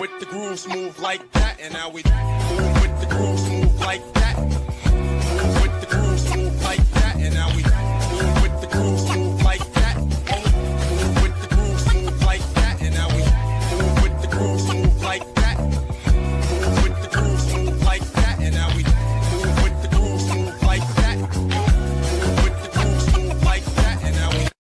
with the grooves move like that. And now we move